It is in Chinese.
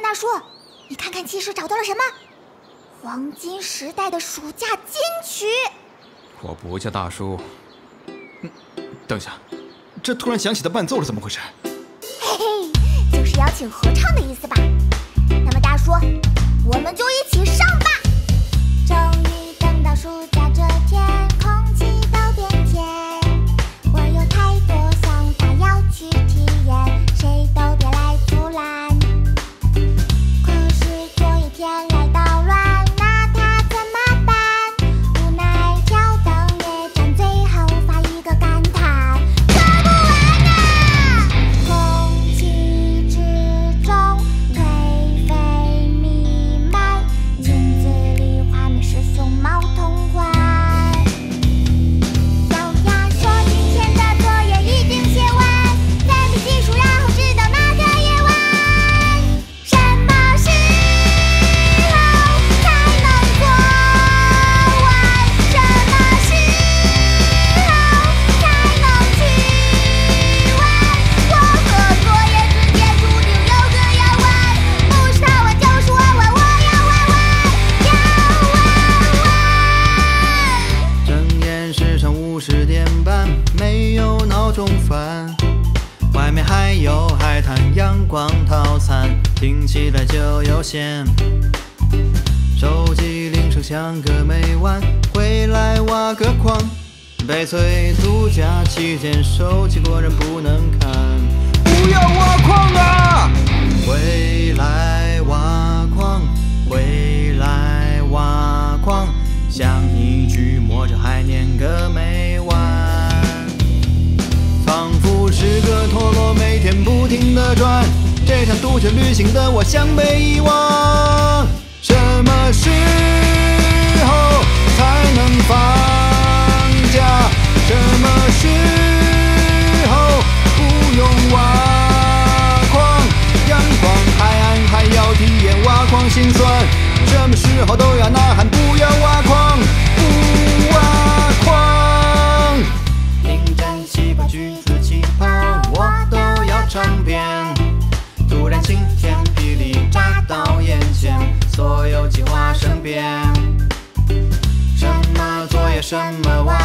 大叔，你看看七叔找到了什么？黄金时代的暑假金曲。我不叫大叔。嗯，等一下，这突然响起的伴奏是怎么回事？嘿嘿，就是邀请合唱的意思吧。那么大叔，我们就一起十点半，没有闹钟烦。外面还有海滩阳光套餐，听起来就悠闲。手机铃声响个没完，回来挖个矿。翡翠度假期间，手机果然不能看。不要问这旅行的我想被遗忘。什么时候才能放假？什么时候不用挖矿？阳光、海岸还要体验挖矿心酸。什么作业，什么玩